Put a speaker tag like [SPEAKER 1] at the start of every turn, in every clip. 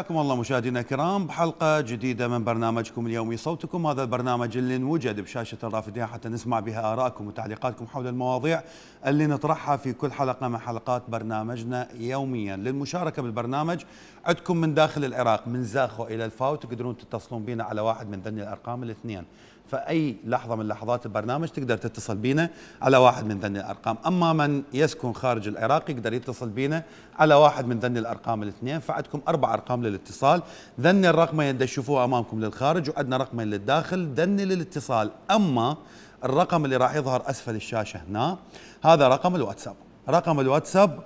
[SPEAKER 1] حياكم الله مشاهدينا الكرام بحلقة جديدة من برنامجكم اليومي. صوتكم هذا البرنامج اللي انوجد بشاشة الرافدين حتى نسمع بها آراءكم وتعليقاتكم حول المواضيع اللي نطرحها في كل حلقة من حلقات برنامجنا يوميا. للمشاركة بالبرنامج عندكم من داخل العراق من زاخو إلى الفاو تقدرون تتصلون بنا على واحد من ذني الأرقام الاثنين فأي لحظة من لحظات البرنامج تقدر تتصل بينا على واحد من ذني الأرقام. أما من يسكن خارج العراق يقدر يتصل بينا على واحد من ذني الأرقام الاثنين فعندكم أربع أرقام للاتصال. ذني الرقمين تشوفوه أمامكم للخارج وعندنا رقمين للداخل ذني للاتصال. أما الرقم اللي راح يظهر أسفل الشاشة هنا هذا رقم الواتساب. رقم الواتساب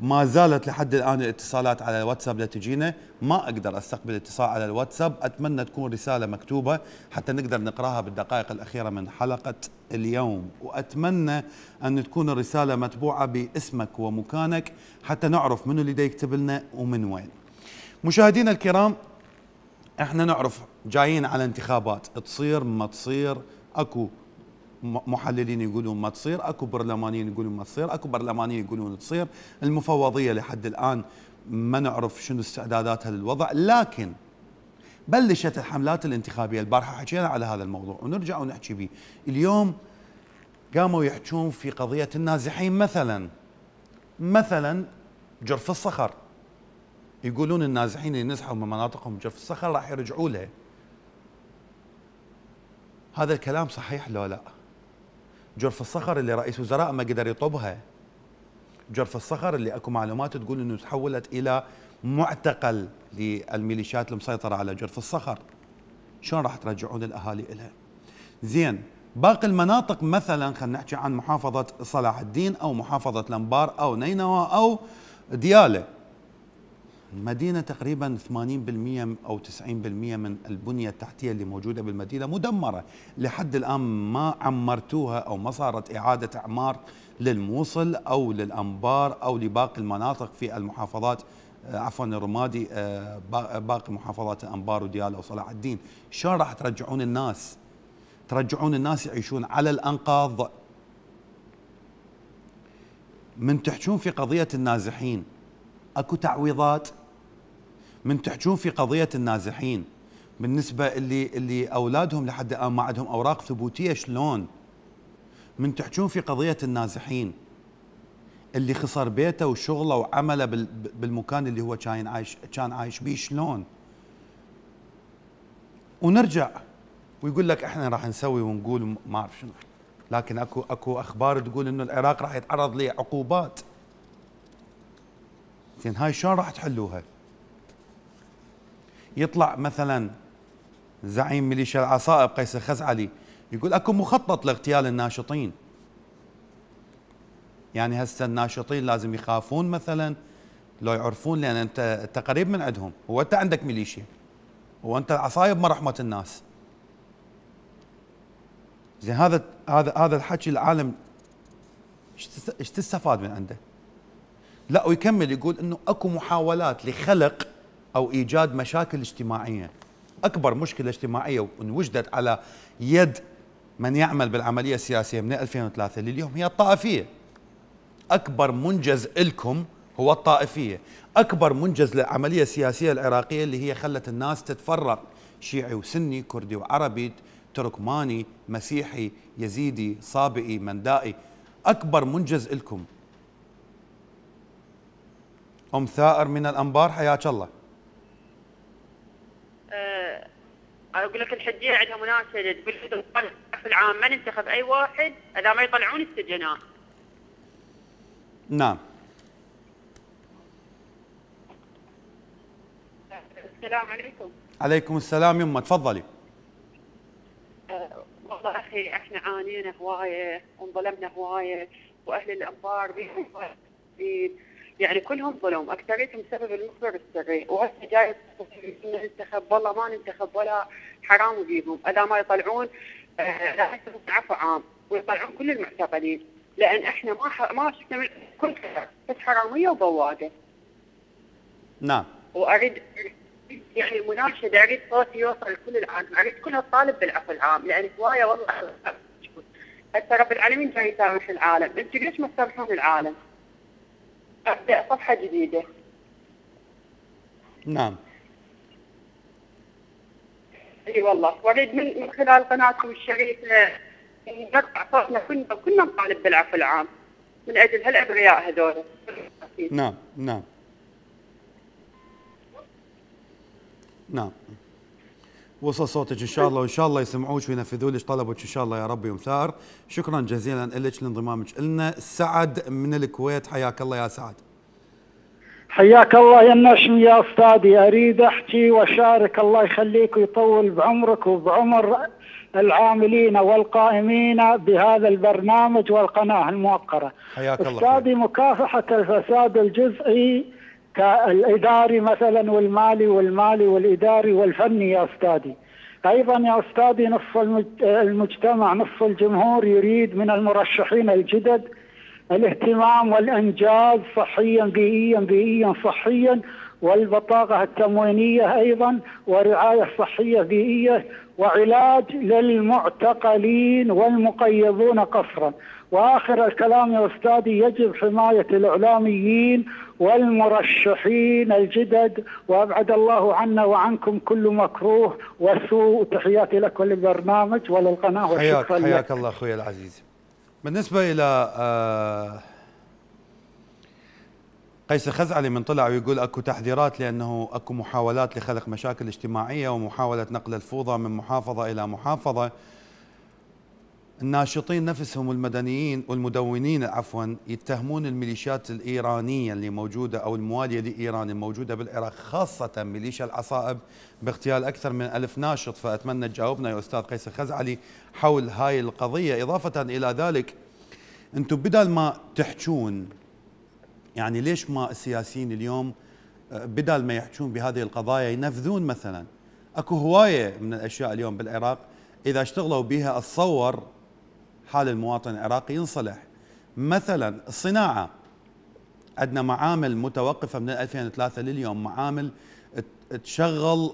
[SPEAKER 1] ما زالت لحد الآن الاتصالات على الواتساب لا تجينا. ما أقدر أستقبل اتصال على الواتساب. أتمنى تكون رسالة مكتوبة حتى نقدر نقراها بالدقائق الأخيرة من حلقة اليوم. وأتمنى أن تكون الرسالة متبوعة باسمك ومكانك حتى نعرف منو اللي يكتب لنا ومن وين. مشاهدينا الكرام إحنا نعرف جايين على انتخابات. تصير ما تصير أكو محللين يقولون ما تصير اكو برلمانيين يقولون ما تصير اكو برلمانيين يقولون تصير. المفوضية لحد الآن ما نعرف شنو استعداداتها للوضع لكن بلشت الحملات الانتخابية البارحة حكينا على هذا الموضوع ونرجع ونحكي به اليوم قاموا يحجون في قضية النازحين مثلا مثلا جرف الصخر. يقولون النازحين اللي نزحوا من مناطقهم جرف الصخر راح يرجعوا له. هذا الكلام صحيح لو لا؟ جرف الصخر اللي رئيس وزراء ما قدر يطبها. جرف الصخر اللي أكو معلومات تقول إنه تحولت إلى معتقل للميليشيات المسيطرة على جرف الصخر. شلون راح ترجعون الأهالي لها زين باقي المناطق مثلا خلينا نحكي عن محافظة صلاح الدين أو محافظة الأنبار أو نينوى أو دياله المدينة تقريبا 80% أو 90% من البنية التحتية اللي موجودة بالمدينة مدمرة. لحد الآن ما عمرتوها أو ما صارت إعادة إعمار للموصل أو للأنبار أو لباقي المناطق في المحافظات آه، عفوا الرمادي آه، باقي محافظات الأنبار وديالة وصلاح الدين. شلون راح ترجعون الناس ترجعون الناس يعيشون على الأنقاض. من تحجون في قضية النازحين. اكو تعويضات من تحجون في قضية النازحين بالنسبة اللي اللي أولادهم لحد الآن ما عندهم أوراق ثبوتية شلون؟ من تحجون في قضية النازحين اللي خسر بيته وشغله وعمله بالمكان اللي هو كان عايش كان عايش به شلون؟ ونرجع ويقول لك إحنا راح نسوي ونقول ما أعرف شنو لكن أكو أكو أخبار تقول إنه العراق راح يتعرض لعقوبات زين هاي شلون راح تحلوها؟ يطلع مثلا زعيم ميليشيا العصائب قيس الخزعلي يقول أكو مخطط لاغتيال الناشطين يعني هسه الناشطين لازم يخافون مثلا لو يعرفون لأن أنت انت قريب من عندهم هو أنت عندك ميليشيا وانت العصايب ما رحمه الناس زين هذا هذا هذا الحكي العالم إيش تستفاد من عنده؟ لا ويكمل يقول إنه أكو محاولات لخلق أو إيجاد مشاكل اجتماعية. أكبر مشكلة اجتماعية وجدت على يد من يعمل بالعملية السياسية من 2003 لليوم هي الطائفية. أكبر منجز لكم هو الطائفية. أكبر منجز للعملية السياسية العراقية اللي هي خلت الناس تتفرق شيعي وسني كردي وعربي تركماني مسيحي يزيدي صابئي مندائي. أكبر منجز لكم أم ثائر من الأنبار حياك الله.
[SPEAKER 2] أه أقول لك الحجية عندها مناسبه تقول في العام ما ننتخب أي واحد؟ إذا ما يطلعون السجناء
[SPEAKER 1] نعم.
[SPEAKER 2] السلام عليكم.
[SPEAKER 1] عليكم السلام يمه تفضلي.
[SPEAKER 2] أه والله أخي إحنا عانينا هواية وانظلمنا هواية وأهل الأنبار بيهم يعني كلهم ظلم. أكثريتهم بسبب المخبر السري وهسه جاي ننتخب والله ما ننتخب ولا حرام بيهم اذا ما يطلعون آه لا عفو عام. ويطلعون كل المعتقلين. لأن إحنا ما ما شفنا من كل بس حرامية وبوادة.
[SPEAKER 1] نعم.
[SPEAKER 2] واريد يعني المناشده أريد صوتي يوصل لكل العالم. أريد كل الطالب بالعفو العام. لأن هواية والله هسه رب العالمين جاي يسامح العالم. أنتم ليش ما تسامحون العالم؟ ابدا صفحة جديدة.
[SPEAKER 1] نعم.
[SPEAKER 2] أي والله. واريد من من خلال قناتكم الشريفة نرفع صوتنا كلنا كلنا نطالب بالعفو العام. من أجل هالأبرياء هذول.
[SPEAKER 1] نعم نعم. نعم. وصل صوتك إن شاء الله وإن شاء الله يسمعوك وينفذوا لك طلبك ان شاء الله يا رب يوم ثار شكرا جزيلا لك لانضمامك لنا سعد من الكويت حياك الله يا سعد.
[SPEAKER 3] حياك الله يا النشم يا استاذي أريد أحكي وأشارك. الله يخليك ويطول بعمرك وبعمر العاملين والقائمين بهذا البرنامج والقناة الموقرة.
[SPEAKER 1] حياك الله
[SPEAKER 3] أستاذي مكافحة الفساد الجزئي كالإداري مثلا والمالي والمالي والإداري والفني يا أستاذي. أيضا يا أستاذي نصف المج- المجتمع نصف الجمهور يريد من المرشحين الجدد الاهتمام والإنجاز صحيا بيئيا بيئيا صحيا والبطاقة التموينية أيضا ورعاية صحية بيئية وعلاج للمعتقلين والمقيدون قسرا وآخر الكلام يا أستاذي يجب حماية الإعلاميين والمرشحين الجدد وأبعد الله عنا وعنكم كل مكروه وسوء تحياتي لك وللبرنامج وللقناة
[SPEAKER 1] حياك
[SPEAKER 3] وشكرا لك.
[SPEAKER 1] حياك الله أخوي العزيز. بالنسبة إلى آه، قيس الخزعلي من طلع ويقول أكو تحذيرات لأنه أكو محاولات لخلق مشاكل اجتماعية ومحاولة نقل الفوضى من محافظة إلى محافظة. الناشطين نفسهم والمدنيين والمدونين عفوا يتهمون الميليشيات الإيرانية اللي موجودة أو الموالية لإيران الموجودة بالعراق خاصة ميليشيا العصائب باغتيال أكثر من ألف ناشط. فأتمنى تجاوبنا يا أستاذ قيس الخزعلي حول هاي القضية. إضافة إلى ذلك أنتم بدل ما تحجون يعني ليش ما السياسيين اليوم بدل ما يحجون بهذه القضايا ينفذون مثلا أكو هواية من الأشياء اليوم بالعراق إذا اشتغلوا بها اتصور حال المواطن العراقي ينصلح. مثلا الصناعه عندنا معامل متوقفة من 2003 لليوم معامل تشغل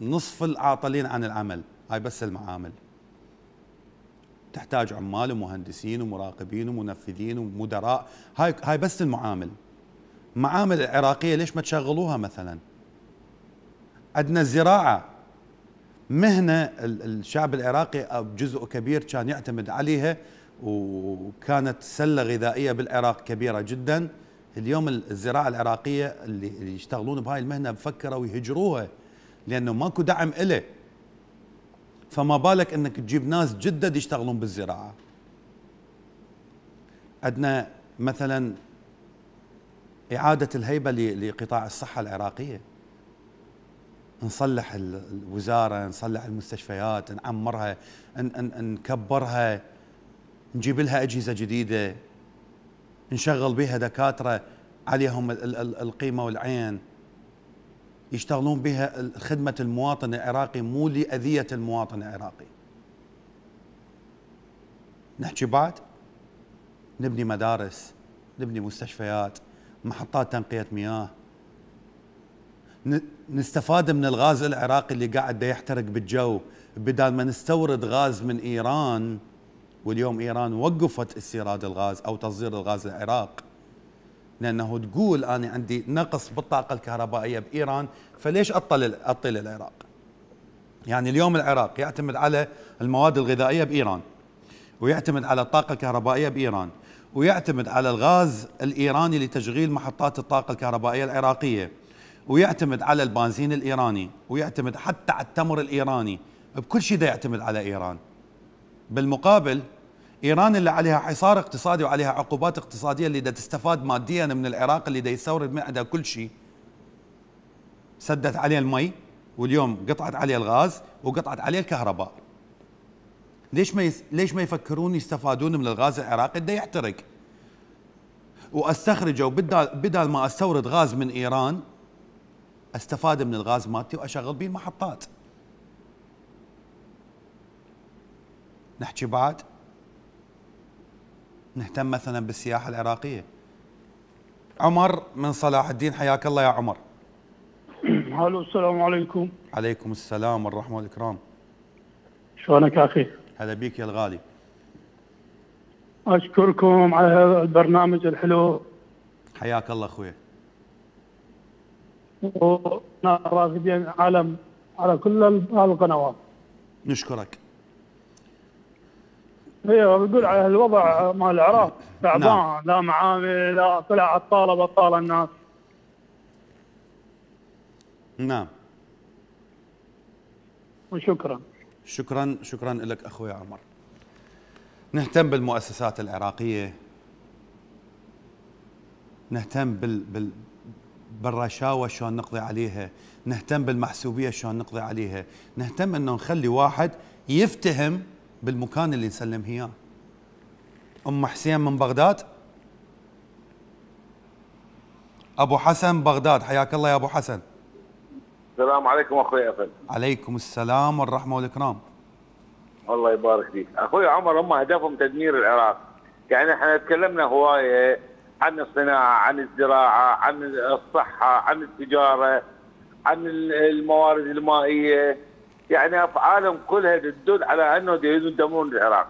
[SPEAKER 1] نصف العاطلين عن العمل. هاي بس المعامل. تحتاج عمال ومهندسين ومراقبين ومنفذين ومدراء. هاي هاي بس المعامل. معامل العراقية ليش ما تشغلوها مثلا؟ عندنا الزراعه مهنة ال- الشعب العراقي جزء كبير كان يعتمد عليها وكانت سلة غذائية بالعراق كبيرة جدا. اليوم ال- الزراعة العراقية اللي, يشتغلون بهاي المهنة بفكروا يهجروها لأنه ماكو دعم إله فما بالك إنك تجيب ناس جدد يشتغلون بالزراعة. عندنا مثلا إعادة الهيبة ل- لقطاع الصحة العراقية. نصلح ال- الوزارة نصلح المستشفيات نعمرها نكبرها نجيب لها أجهزة جديدة نشغل بها دكاترة عليهم ال- ال- ال- القيمة والعين يشتغلون بها خدمة المواطن العراقي مو لأذية المواطن العراقي. نحكي بعد؟ نبني مدارس نبني مستشفيات محطات تنقية مياه. نستفاد من الغاز العراقي اللي قاعد دا يحترق بالجو. بدال ما نستورد غاز من إيران واليوم إيران وقفت استيراد الغاز أو تصدير الغاز للعراق. لأنه تقول أنا عندي نقص بالطاقة الكهربائية بإيران فليش اطل اطل العراق؟ يعني اليوم العراق يعتمد على المواد الغذائية بإيران ويعتمد على الطاقة الكهربائية بإيران ويعتمد على الغاز الإيراني لتشغيل محطات الطاقة الكهربائية العراقية. ويعتمد على البنزين الإيراني ويعتمد حتى على التمر الإيراني بكل شيء يعتمد على إيران. بالمقابل إيران اللي عليها حصار اقتصادي وعليها عقوبات اقتصادية اللي دا تستفاد ماديا من العراق اللي دا يستورد من عندها كل شيء. سدت عليه المي واليوم قطعت عليه الغاز وقطعت عليه الكهرباء. ليش ما يس... ليش ما يفكرون يستفادون من الغاز العراقي ده يحترق؟ واستخرجه وبدال بدال ما أستورد غاز من إيران استفاد من الغاز مالتي وأشغل به المحطات. نحكي بعد. نهتم مثلا بالسياحة العراقية. عمر من صلاح الدين حياك الله يا عمر.
[SPEAKER 4] ألو السلام عليكم.
[SPEAKER 1] عليكم السلام والرحمة والإكرام.
[SPEAKER 4] شلونك أخي؟
[SPEAKER 1] هلا بيك يا الغالي.
[SPEAKER 4] أشكركم على هذا البرنامج الحلو.
[SPEAKER 1] حياك الله أخوي.
[SPEAKER 4] ونا رافدين عالم على كل القنوات.
[SPEAKER 1] نشكرك.
[SPEAKER 4] هي بقول على الوضع مال العراق تعبان
[SPEAKER 1] نعم.
[SPEAKER 4] لا معامل لا طلع الطالب بطال الناس.
[SPEAKER 1] نعم.
[SPEAKER 4] وشكرا.
[SPEAKER 1] شكرا شكرا لك أخوي عمر. نهتم بالمؤسسات العراقية. نهتم بال بال بالرشاوى شلون نقضي عليها. نهتم بالمحسوبية شلون نقضي عليها. نهتم إنه نخلي واحد يفتهم بالمكان اللي نسلم اياه أم حسين من بغداد. أبو حسن بغداد. حياك الله يا أبو حسن.
[SPEAKER 5] السلام عليكم أخوي افل
[SPEAKER 1] عليكم السلام والرحمة والإكرام.
[SPEAKER 5] الله يبارك فيك. أخوي عمر هم هدفهم تدمير العراق. يعني إحنا تكلمنا هواية عن الصناعة عن الزراعة عن الصحة عن التجارة عن الموارد المائية. يعني أفعالهم كلها تدل على أنه يريدون يدمرون العراق.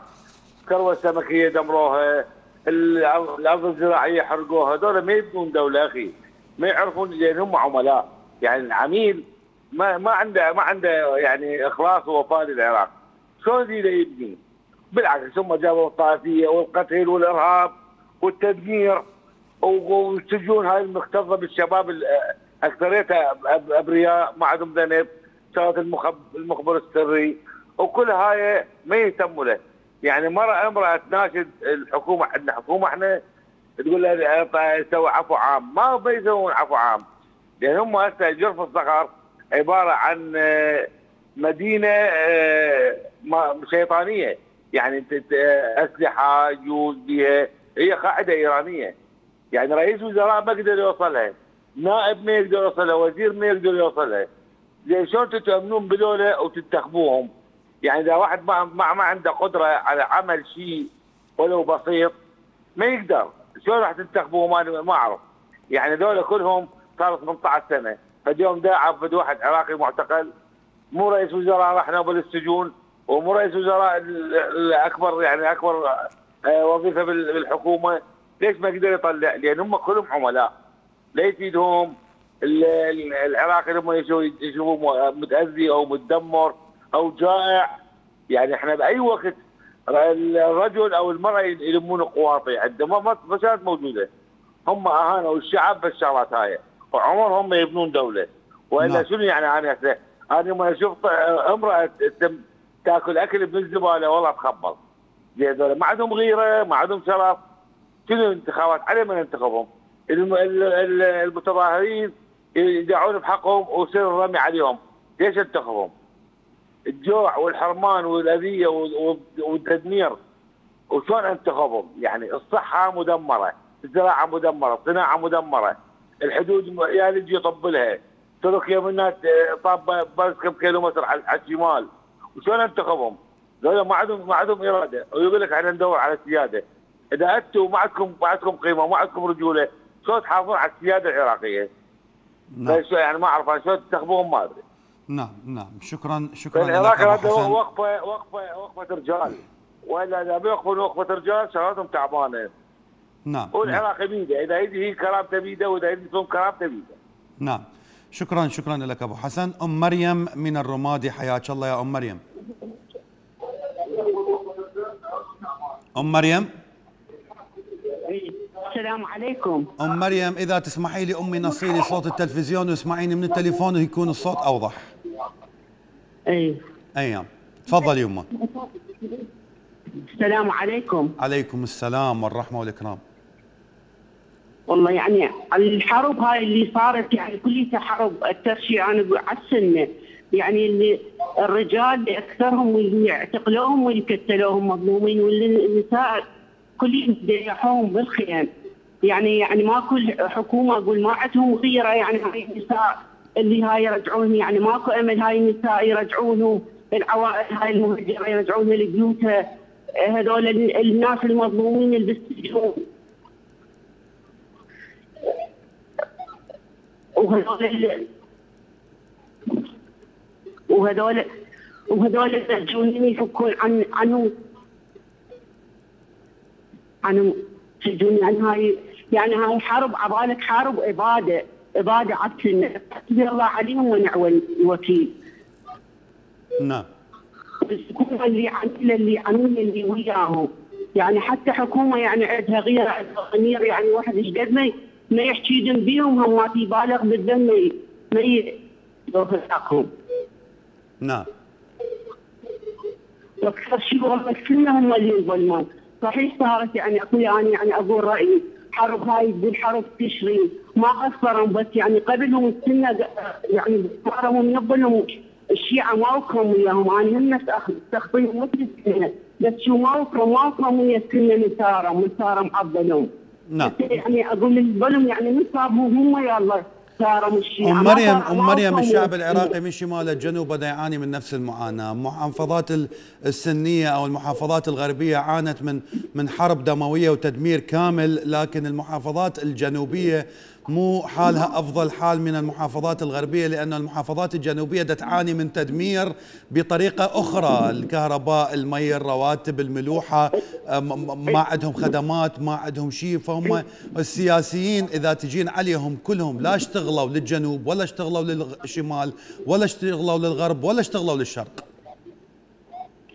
[SPEAKER 5] الثروه السمكيه دمروها الأرض الزراعية حرقوها هذول ما يبنون دولة أخي. ما يعرفون لأن هم عملاء. يعني العميل ما ما عنده ما عنده يعني إخلاص ووفاء للعراق. شلون يريد يبني؟ بالعكس هم جابوا الطائفية والقتل والإرهاب والتدمير. والسجون هاي المكتظة بالشباب ال- اكثريتها أبرياء ما عندهم ذنب صارت المخب- المخبر السري وكل هاي ما يهتموا له. يعني مرة امرأة تناشد الحكومة عندنا حكومة إحنا تقول لها سوي عفو عام. ما بيسوون عفو عام. لأن هم هسه جرف الصخر عبارة عن آه، مدينة آه، شيطانية. يعني ت- أسلحة جيوش بها هي قاعدة إيرانية. يعني رئيس وزراء ما قدر يوصلها. نائب ما يقدر يوصلها وزير ما يقدر يوصلها. زين شلون تتأمنون بذولا وتنتخبوهم يعني إذا واحد ما ما, ما عنده قدرة على عمل شيء ولو بسيط ما يقدر. شلون راح تنتخبوه ما ما أعرف. يعني ذولا كلهم صار 18 سنة. فاليوم داعب بده واحد عراقي معتقل. مو رئيس وزراء راح نوبل السجون ومو رئيس وزراء ال- الأكبر يعني أكبر آه، وظيفة بال- بالحكومة. ليش ما قدر يطلع؟ لأن هم كلهم عملاء. ليش يدهم ال- ال- العراقي لما يشوفوا يشوفوه متأذي أو متدمر أو جائع. يعني إحنا بأي وقت الرجل أو المرأة يلمون قواطي عندما ما كانت موجودة. هم اهانوا الشعب بالشغلات هاي. وعمرهم ما يبنون دولة. وإلا
[SPEAKER 1] نعم.
[SPEAKER 5] شنو يعني أنا هسه أنا لما أشوف امرأة تأكل أكل بالزباله والله اتخبل زي هذول ما عندهم غيرة ما عندهم شرف. شنو الانتخابات على من ينتخبهم؟ الم- ال- ال- المتظاهرين يدعون بحقهم ويصير الرمي عليهم ليش انتخبهم؟ الجوع والحرمان والأذية وال- والتدمير وشلون انتخبهم؟ يعني الصحة مدمرة، الزراعة مدمرة، الصناعة مدمرة، الحدود يا يجي يطبلها، تركيا من الناس آه، طاب بس كم كيلومتر على على الشمال، وشلون انتخبهم؟ ما عندهم ما عندهم إرادة، ويقول لك إحنا ندور على السياده. إذا أنتم ما عندكم ما عندكم قيمة وما عندكم رجولة، شلون تحافظون على السيادة العراقية؟
[SPEAKER 1] نعم.
[SPEAKER 5] يعني ما أعرف شلون تنتخبوهم ما أدري.
[SPEAKER 1] نعم نعم. شكرا شكرا
[SPEAKER 5] العراق هذا وقفه وقفه وقفة رجال. وإلا إذا بيوقفون وقفة رجال شغلاتهم تعبانة.
[SPEAKER 1] نعم نعم,
[SPEAKER 5] والعراق بيده. إذا يجي هي كرامته بيده وإذا يجي فيهم كرامته بيده
[SPEAKER 1] نعم. شكرا شكرا لك أبو حسن. أم مريم من الرمادي حياك الله يا أم مريم. أم مريم؟
[SPEAKER 6] السلام عليكم.
[SPEAKER 1] أم مريم إذا تسمحي لي أمي نصيلي صوت التلفزيون واسمعيني من التليفون ويكون الصوت أوضح.
[SPEAKER 6] أي
[SPEAKER 1] أيام تفضلي يمه
[SPEAKER 6] السلام عليكم.
[SPEAKER 1] عليكم السلام والرحمة والإكرام.
[SPEAKER 6] والله يعني الحرب هاي اللي صارت يعني كلها حرب أكثر شيء أنا على السنة يعني اللي الرجال أكثرهم اللي يعتقلوهم واللي قتلوهم مظلومين واللي النساء كلهم ذبحوهم بالخيام يعني يعني ماكو حكومة أقول ما عندهم غيرة يعني هاي النساء اللي هاي يرجعون يعني ماكو أمل هاي النساء يرجعونهم العوائل هاي المهجره يرجعونها لبيوتها هذول ال- الناس المظلومين اللي بالسجون. وهذول وهذول وهذول يسجونين يفكون عن عنهم. عنهم يسجوني عن هاي يعني هاي حرب عبالك حرب عباده عباده عبد حسبي الله عليهم ونعم الوكيل.
[SPEAKER 1] نعم.
[SPEAKER 6] الحكومة اللي عن اللي عنون اللي وياهم. يعني حتى حكومة يعني عندها غير ضمير يعني واحد إيش قد ما ما يحكي دم بيهم هم ما يبالغ بالذم ما ي- ما ي- ياخذ حقهم
[SPEAKER 1] نعم.
[SPEAKER 6] وأكثر شيء والله كلنا هم اللي يظلمون صحيح صارت يعني أخوي أنا يعني أقول رأيي. حرب هاي تقول حرب تشرين ما قصروا بس يعني قبلهم السنة يعني صاروا من الظلم الشيعة ما وكرم وياهم. أنا هم استخدمهم مثل السنة. بس شو ما وكرم ما وكرم ويا السنة نساره نساره معضلهم
[SPEAKER 1] نعم.
[SPEAKER 6] يعني أقول الظلم يعني من صابهم هم يا الله. أم
[SPEAKER 1] مريم
[SPEAKER 6] أم
[SPEAKER 1] مريم الشعب. العراقي من شمال الجنوب بدأ يعاني من نفس المعاناة، المحافظات ال- السنية أو المحافظات الغربية عانت من من حرب دموية وتدمير كامل، لكن المحافظات الجنوبية مو حالها أفضل حال من المحافظات الغربية لأن المحافظات الجنوبية دا تعاني من تدمير بطريقة أخرى، الكهرباء، المي، الرواتب، م- ما عندهم خدمات، ما عندهم شيء، فهم السياسيين إذا تجين عليهم كلهم لا اشتغلوا للجنوب ولا اشتغلوا للشمال ولا اشتغلوا للغرب ولا اشتغلوا للشرق.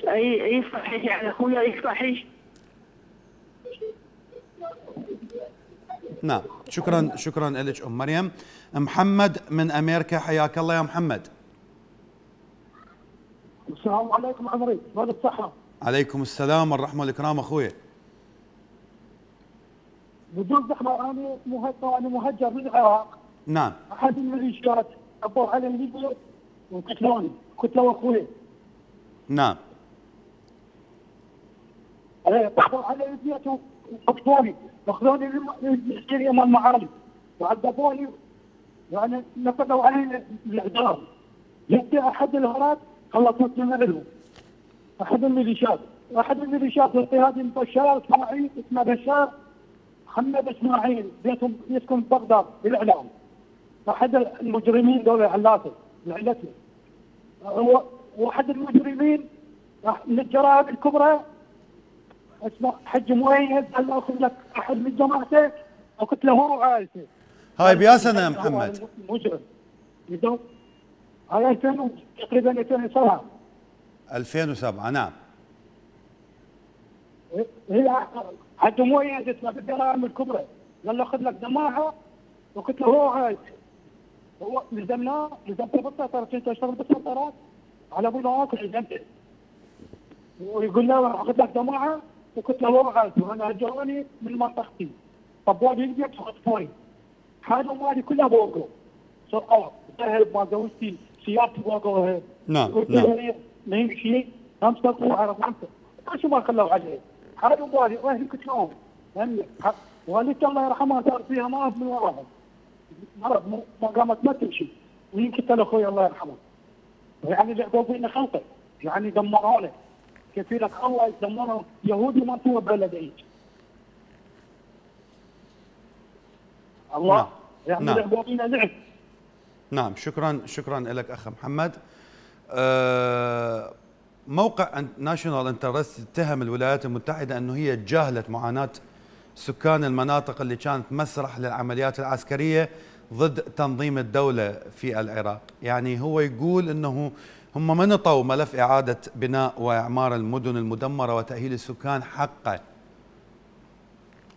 [SPEAKER 6] أي أي صحيح يعني أخويا أي صحيح؟
[SPEAKER 1] نعم شكرا شكرا لك أم مريم. محمد من أمريكا حياك الله يا محمد.
[SPEAKER 4] السلام عليكم عمري بعد الصحة.
[SPEAKER 1] عليكم السلام والرحمة والإكرام أخوي.
[SPEAKER 4] بدون زحمة أنا مهجر أنا مهجر من العراق.
[SPEAKER 1] نعم.
[SPEAKER 4] أحد الميليشيات أبوه على الفيديو وقتلوني. قتلوا أخوي.
[SPEAKER 1] نعم.
[SPEAKER 4] أبوه على الفيديو وقتلوني أخذوني للمسجد أمام المعالي وعذبوني. يعني نفذوا علي الإعدام. جبت أحد الهرات خلصت من علم أحد الميليشيات أحد الميليشيات القيادي بشار إسماعيل اسمه بشار محمد إسماعيل. بيتهم يسكن بغداد بالاعلام أحد المجرمين دول علاسه لعلته وأحد المجرمين من الجرائم الكبرى اسمه حج مؤيد قال له أخذ لك أحد من جماعته وقلت له هو وعائلته
[SPEAKER 1] هاي بيا سنه يا محمد.
[SPEAKER 4] مجرم. هاي 2000 تقريبا 2007
[SPEAKER 1] 2007 نعم.
[SPEAKER 4] هي حد مؤيد اسمه بالجرائم الكبرى. قال له خذ لك جماعة وقلت له هو عائلته هو لزمناه لزمته بالسيطرة كنت اشتغل بالسيطرات على ابو نواف لزمته ويقول له أخذ لك جماعة وقلت له هو عائلته وأنا هجروني من منطقتي. طبوني البيت وخطفوني حاجة مالي كلها فوقه سرقوا ذهب ما زوجتي سيارتي فوقه
[SPEAKER 1] نعم، نعم.
[SPEAKER 4] له ما يمشي. خمسة طلوع على خمسة شو ما خلوا عليه؟ حاجة مالي واهلي ح- والدتي الله يرحمها صار فيها مرض من وراهم. مرض ما قامت ما تمشي. ويمكن تل أخوي الله يرحمه. يعني لعبوا فينا خلقه. يعني دمروا له. لك الله يدمرهم يهودي ما تو بلد الله؟
[SPEAKER 1] نعم.
[SPEAKER 4] يعني
[SPEAKER 1] نعم.
[SPEAKER 4] لعبوا لعب
[SPEAKER 1] نعم. شكرا شكرا لك أخ محمد. آه، موقع ناشونال انترست اتهم الولايات المتحدة أنه هي تجاهلت معاناة سكان المناطق اللي كانت مسرح للعمليات العسكرية ضد تنظيم الدولة في العراق، يعني هو يقول إنه هم ما نطوا ملف إعادة بناء وإعمار المدن المدمرة وتأهيل السكان حقه.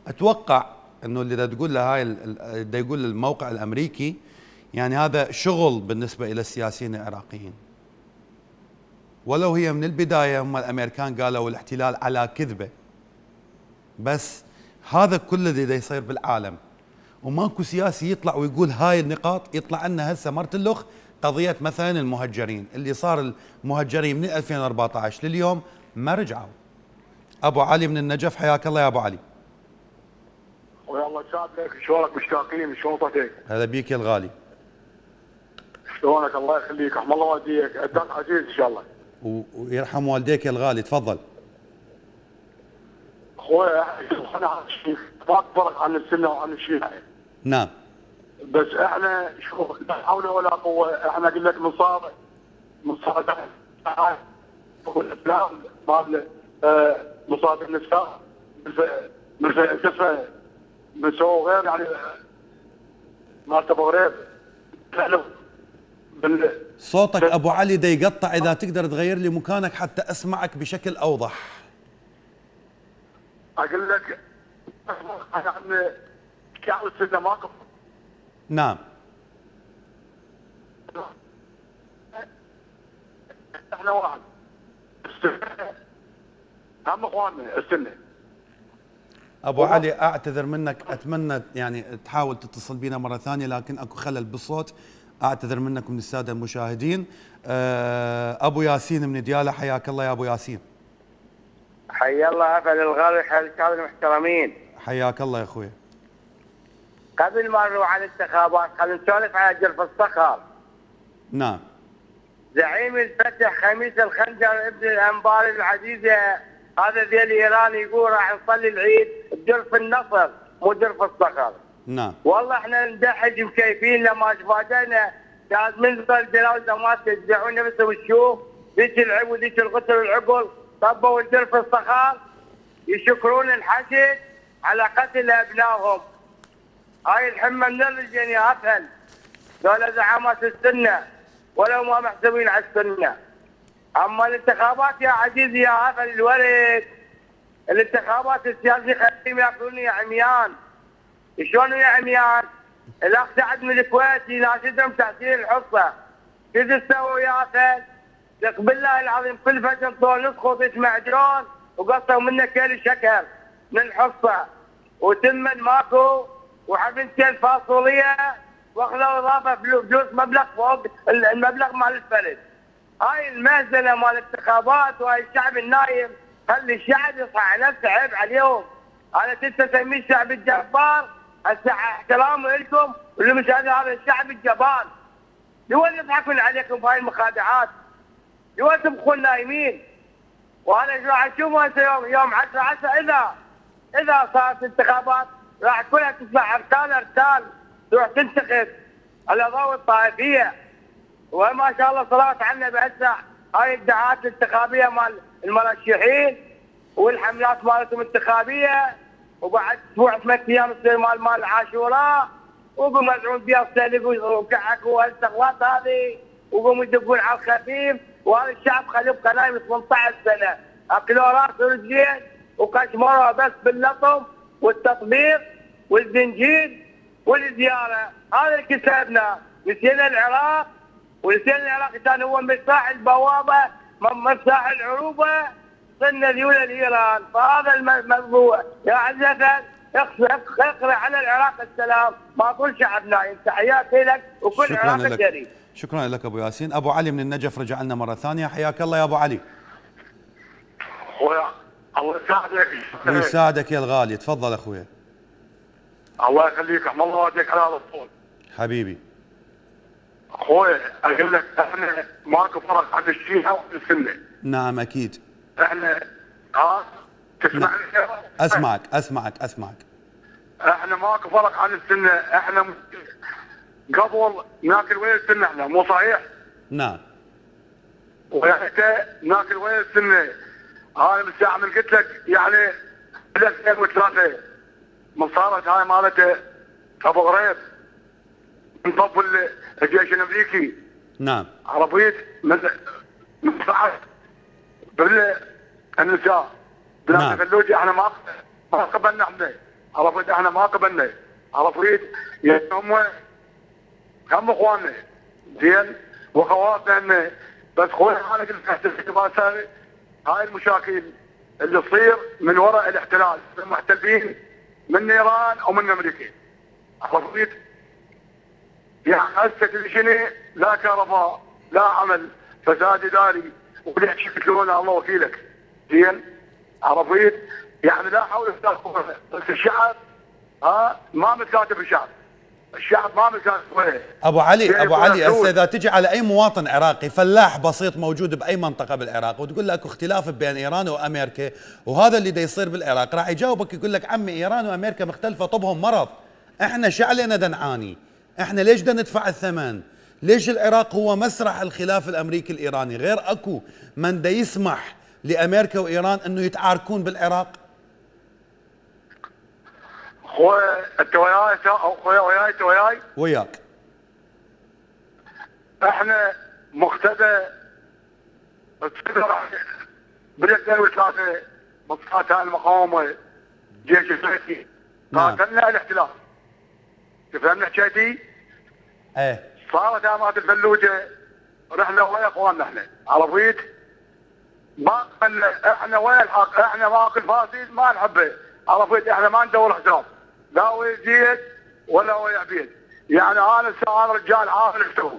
[SPEAKER 1] أتوقع إنه اللي دا تقول له هاي دا يقول الموقع الأمريكي يعني هذا شغل بالنسبة إلى السياسيين العراقيين. ولو هي من البداية هم الأمريكان قالوا الاحتلال على كذبة. بس هذا كل اللي دا يصير بالعالم وماكو سياسي يطلع ويقول هاي النقاط يطلع عنا هسه مرتلخ قضية مثلا المهجرين اللي صار المهجرين من 2014 لليوم ما رجعوا. أبو علي من النجف حياك الله يا أبو علي.
[SPEAKER 7] والله شادك شلونك مشتاقين شلونك
[SPEAKER 1] هلا بيك يا الغالي.
[SPEAKER 7] شلونك الله يخليك رحم الله والديك أداك عزيز إن شاء الله
[SPEAKER 1] و- ويرحم والديك يا الغالي تفضل.
[SPEAKER 7] أخوي ما فرق عن السنة وعن الشيعه
[SPEAKER 1] نعم
[SPEAKER 7] بس إحنا شوف لا حول ولا قوه إحنا قلت لك نصارى مصادر والافلام مال آه، مصادر النساء مثل مثل من سووا غير يعني مال ابو غريب
[SPEAKER 1] صوتك ابو علي دا يقطع اذا تقدر تغير لي مكانك حتى اسمعك بشكل اوضح
[SPEAKER 7] أقول لك يعني كعب السنة ماكو
[SPEAKER 1] نعم.
[SPEAKER 7] إحنا واحد هم اخواننا السنة
[SPEAKER 1] أبو علي أعتذر منك أتمنى يعني تحاول تتصل بنا مرة ثانية لكن أكو خلل بالصوت. أعتذر منك ومن السادة المشاهدين. آه، أبو ياسين من ديالة حياك الله يا أبو ياسين.
[SPEAKER 8] حي الله افل الغالي حي الشعب المحترمين.
[SPEAKER 1] حياك الله يا أخوي.
[SPEAKER 8] قبل ما نروح على الانتخابات خلينا نسولف على جرف الصخر.
[SPEAKER 1] نعم.
[SPEAKER 8] زعيم الفتح خميس الخنجر ابن الأنبار العزيزه هذا ذي الايراني يقول راح نصلي العيد بجرف النصر مو جرف الصخر.
[SPEAKER 1] نعم.
[SPEAKER 8] والله إحنا ندحج مكيفين لما تفاجئنا كانت من الجلاوزه ما تجزعون نفسه وشوف ذيك العب وذيك الغتر والعقل طبوا الجرف الصخر يشكرون الحشد على قتل أبنائهم. هاي الحمى من الرجال يا أفهل. دولة زعامات السنة ولو ما محسوبين على السنة. أما الانتخابات يا عزيزي يا افهل الولد الانتخابات السياسية خليهم ياكلون يا عميان. شلون يا عميان؟ الأخ سعد من الكويت يناشدهم تحسين الحصة. شو تسووا يا أخي؟ لك بالله العظيم كل فجر طول خطيط معجون وقصوا منه كيل شكر من الحصة. وتما ماكو وحبنتين فاصوليه واخذوا اضافه فلو- فلوس مبلغ فوق ال- المبلغ مال الفلس. هاي المهزلة مال الانتخابات وهاي الشعب النايم خلي الشعب يصحى على نفسه عيب عليهم. أنا كنت اسميه الشعب الجبار هسه احترامي لكم واللي مش هذا الشعب الجبان. لوين يضحكون عليكم بهاي المخادعات؟ لوين تبقون نايمين؟ وأنا شو هسه يوم يوم 10 10 اذا إذا صارت انتخابات راح كلها تطلع ارتال ارتال تروح تنتخب على ضوء الطائفية. وما شاء الله صلاة على النبي هسه هاي الدعايات الانتخابية مال المرشحين والحملات مالتهم الانتخابيه وبعد أسبوع ثلاث أيام تصير مال مال عاشوراء. وقوموا يزعمون فيها السلق وكعكوا وهالشغلات هذه. وقوموا يدقون على الخفيف. وهذا الشعب خلوه بقنايم 18 سنة. اكلوا راس ورجلين وكشمروه بس باللطم والتطبيق. والزنجير والزيارة. هذا اللي كسبنا نسينا العراق ونسينا العراق كان هو مفتاح البوابة مفتاح العروبة. صرنا ذيول لايران فهذا الم- الموضوع. يا عزيزي اقرأ على العراق السلام. ما كل شعب نايم تحياتي لك وكل عراق
[SPEAKER 1] لك.
[SPEAKER 8] جريء
[SPEAKER 1] شكرا لك أبو ياسين. أبو علي من النجف رجع لنا مرة ثانية. حياك الله يا أبو علي.
[SPEAKER 7] اخويا الله يساعدك
[SPEAKER 1] ويساعدك يا الغالي. تفضل أخوي.
[SPEAKER 7] الله يخليك احمد الله وجهك على هذا الطول.
[SPEAKER 1] حبيبي.
[SPEAKER 7] اخويا أقول لك إحنا ماكو فرق عن الشيعه والسنة
[SPEAKER 1] نعم أكيد.
[SPEAKER 7] إحنا ها؟ تسمعني
[SPEAKER 1] أسمعك أسمعك أسمعك.
[SPEAKER 7] إحنا ماكو فرق عن السنة. إحنا قبل ناكل وين السنة إحنا؟ مو صحيح؟
[SPEAKER 1] نعم.
[SPEAKER 7] وحتى ناكل وين السنة؟ أنا من ساعه من قلت لك يعني 2003 من صارت هاي مالته أبو غريب من طب ال- الجيش الأمريكي.
[SPEAKER 1] نعم.
[SPEAKER 7] عربيت من من بعد بال النساء.
[SPEAKER 1] نعم.
[SPEAKER 7] إحنا ما ما قبلنا إحنا. عرفت إحنا ما قبلنا. عرفت يعني هم هم إخواننا؟ زين واخواتنا بس خوي أنا قلت هاي المشاكل اللي تصير من وراء الاحتلال. المحتلين من إيران أو من أمريكا يعني هسه تدري شنو؟ لا كهرباء لا عمل فساد إداري وليش يقتلون الله وكيلك زين عرفت؟ يعني لا حول ولا قوة الشعب ها ما متكاتف الشعب الشعب ما وين.
[SPEAKER 1] أبو علي
[SPEAKER 7] أبو
[SPEAKER 1] علي. هسه اذا تجي على أي مواطن عراقي فلاح بسيط موجود بأي منطقة بالعراق وتقول له اكو اختلاف بين إيران وأمريكا وهذا اللي دا يصير بالعراق. راح يجاوبك يقول لك عمي إيران وأمريكا مختلفة طبهم مرض. إحنا شو علينا دا نعاني. إحنا ليش دا ندفع الثمن؟ ليش العراق هو مسرح الخلاف الأمريكي الإيراني؟ غير أكو من دا يسمح لأمريكا وإيران إنه يتعاركون بالعراق.
[SPEAKER 7] أخوي انت وياي أخوي وياي. انت وياي
[SPEAKER 1] وياك.
[SPEAKER 7] إحنا مقتدى بال 2003 مقاطع المقاومه جيش الفلسطيني
[SPEAKER 1] نعم.
[SPEAKER 7] قاتلنا الاحتلال. تفهمنا حكايتي؟
[SPEAKER 1] إيه.
[SPEAKER 7] صارت امات الفلوجه رحنا ويا إخواننا إحنا. عرفيت؟ ما إحنا ويا الحق؟ إحنا ماكل فاسد ما نحبه عرفيت إحنا ما ندور حساب. لا ويا زيد ولا ويا عبيد يعني أنا أنا رجال عامل حساب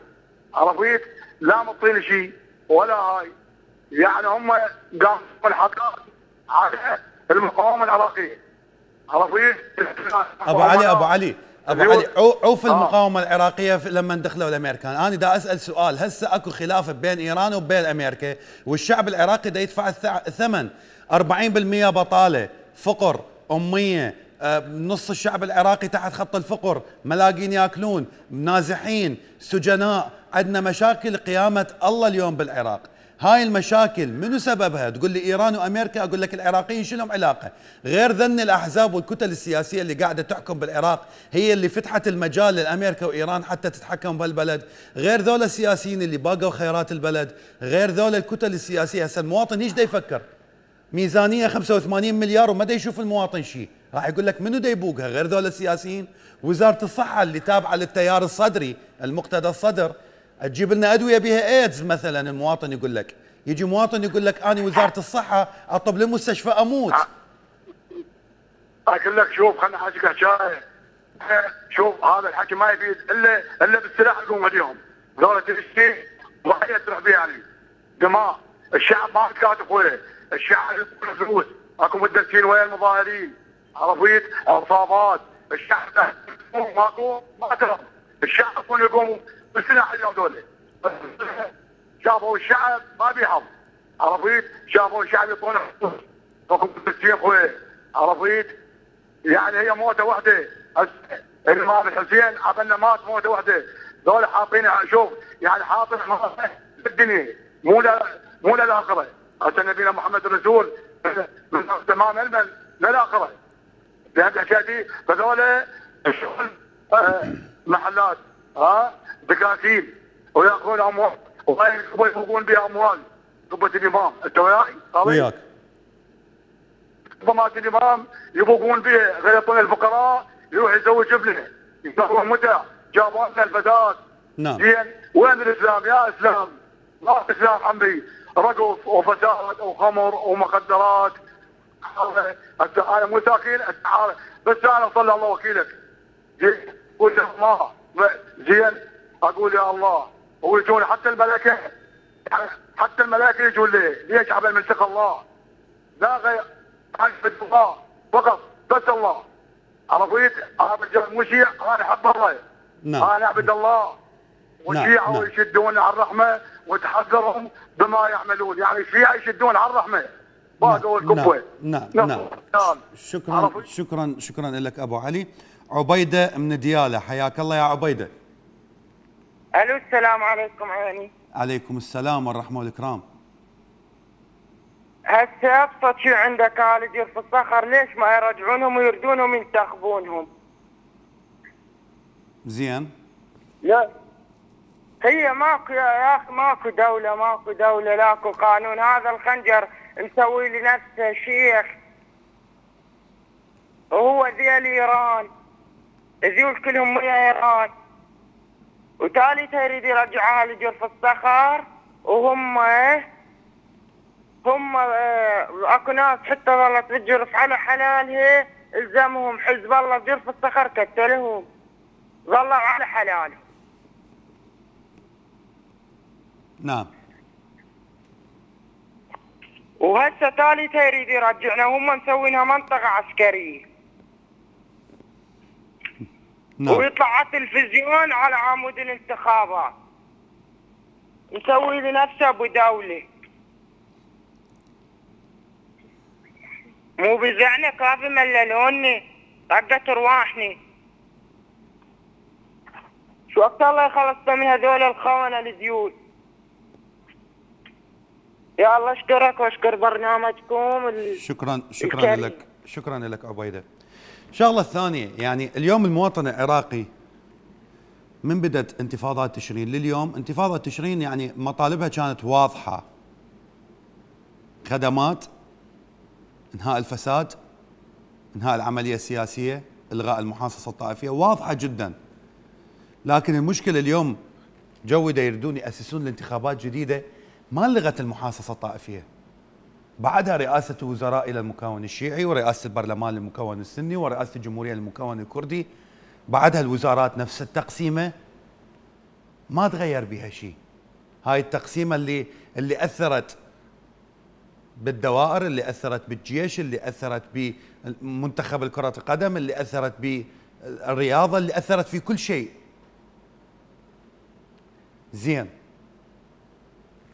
[SPEAKER 7] عرفيت؟ لا مطين شيء ولا هاي. يعني هم قاموا الحقائق على المقاومه العراقيه عرفيت؟
[SPEAKER 1] أبو علي أبو علي
[SPEAKER 7] أبو
[SPEAKER 1] علي عو- عوف
[SPEAKER 7] آه.
[SPEAKER 1] المقاومة العراقية لما دخلوا الامريكان أنا دا أسأل سؤال. هسه أكو خلاف بين إيران وبين أمريكا. والشعب العراقي دا يدفع الث- الثمن. 40% بطالة فقر أمية نص الشعب العراقي تحت خط الفقر ملاقين ياكلون نازحين سجناء. عندنا مشاكل قيامة الله اليوم بالعراق. هاي المشاكل منو سببها؟ تقول لي إيران وأمريكا أقول لك العراقيين لهم علاقة؟ غير ذن الأحزاب والكتل السياسية اللي قاعدة تحكم بالعراق هي اللي فتحت المجال لأمريكا وإيران حتى تتحكم بهالبلد. غير ذولا السياسيين اللي باقوا خيرات البلد. غير ذولا الكتل السياسية. هسه المواطن إيش دا يفكر ميزانيه 85 مليار وما دا يشوف المواطن شيء راح يقول لك منو يبوقها؟ غير ذولا السياسيين. وزارة الصحة اللي تابعة للتيار الصدري المقتدى الصدر تجيب لنا أدوية بها ايدز مثلا المواطن يقول لك. يجي مواطن يقول لك أنا وزارة الصحة اطب لي مستشفى أموت.
[SPEAKER 7] أقول لك شوف خلنا حكايه شوف هذا الحكي ما يفيد الا إلا بالسلاح يقوم اليوم. دولة فلسطين ما يسرح بها يعني. دماء. الشعب ما متكاتف ويه الشعب يطلع فلوس أكو مدرسين ويا المظاهرين. عرفيت عصابات الشعب ماكو ما ترى الشعب يكون يقوم بالسلاح اليوم دولة. شافوا الشعب ما بيحظ عرفيت شافوا الشعب يطلعون خويه عرفيت يعني هي موتة واحدة الإمام الحسين عبالنا مات موتة واحدة ذول حاطين شوف يعني حاطين موته بالدنيا مو لا مو للاخره هسه نبينا محمد الرسول من تمام المن للاخره فهمت حكايتي فذول الشغل آه، محلات ها دكاكين وياخذون أموال وهاي يفوقون بها أموال. قبه الإمام أنت وياي؟
[SPEAKER 1] وياك.
[SPEAKER 7] ضمات الإمام يبوقون به غير يعطون الفقراء يروح يزوج ابنه. يسوون متع. جابوا لنا الفتاه
[SPEAKER 1] نعم.
[SPEAKER 7] زين. وين الإسلام؟ يا إسلام؟ ما إسلام عمي رقص وفساد وخمر ومخدرات. أنا مو ساكين بس أنا صلى الله وكيلك. زين قلت الله. زين أقول يا الله. ويجون حتى الملائكة. حتى الملائكة يجون لي. ليش عبال من الله؟ لا غير عبد الله. فقط بس الله. عرفت؟ أنا مو شيع أنا أحب الله.
[SPEAKER 1] نعم.
[SPEAKER 7] أنا اعبد الله. والشيعة
[SPEAKER 1] نعم.
[SPEAKER 7] يشدون على الرحمة وتحذرهم بما يعملون. يعني الشيعة يشدون على الرحمة. باقوا الكبوه
[SPEAKER 1] نعم
[SPEAKER 7] نعم.
[SPEAKER 1] نعم.
[SPEAKER 7] نعم.
[SPEAKER 1] شكرا
[SPEAKER 7] عرفت؟
[SPEAKER 1] شكرا شكرا لك أبو علي. عبيدة من ديالة حياك الله يا عبيدة.
[SPEAKER 9] ألو السلام عليكم عيني
[SPEAKER 1] عليكم السلام والرحمة والإكرام.
[SPEAKER 9] هسه أبسط شيء عندك أهل جرف الصخر ليش ما يرجعونهم ويردونهم ينتخبونهم؟
[SPEAKER 1] زين.
[SPEAKER 9] لا. هي ماكو يا أخي ماكو دولة ماكو دولة لاكو قانون. هذا الخنجر مسوي لنفسه شيخ. وهو ذيل إيران. ذيول كلهم ويا إيران. وتالي يريد يرجع أهل جرف الصخر. وهم هم اكو ناس حتى ظلت بالجرف على حلالها. الزمهم حزب الله بجرف الصخر قتلهم. ظلوا على حلالهم.
[SPEAKER 1] نعم.
[SPEAKER 9] وهسه تالي يريد يرجعنا هم مسوينها منطقة عسكرية.
[SPEAKER 1] نعم.
[SPEAKER 9] ويطلع على التلفزيون على عمود الانتخابات. يسوي لنفسه أبو دولة. مو بزعنا كافي مللوني طقت ارواحني شو وقت الله يخلصنا من هذول الخونة الديول يا الله أشكرك وأشكر برنامجكم ال-
[SPEAKER 1] شكرا شكرا
[SPEAKER 9] الكريم.
[SPEAKER 1] لك. شكرا لك عبيده الشغله الثانية يعني اليوم المواطن العراقي من بدأت انتفاضات تشرين. لليوم انتفاضة تشرين يعني مطالبها كانت واضحة. خدمات إنهاء الفساد إنهاء العملية السياسية إلغاء المحاصصة الطائفية واضحة جدا. لكن المشكلة اليوم جودة يريدون يأسسون الانتخابات جديدة. ما لغت المحاصصة الطائفية. بعدها رئاسة وزراء إلى المكون الشيعي ورئاسة البرلمان للمكون السني ورئاسة الجمهورية للمكون الكردي. بعدها الوزارات نفس التقسيمة. ما تغير بها شيء. هاي التقسيمة اللي اللي أثرت بالدوائر اللي أثرت بالجيش اللي أثرت بمنتخب الكرة القدم اللي أثرت بالرياضة اللي أثرت في كل شيء. زين.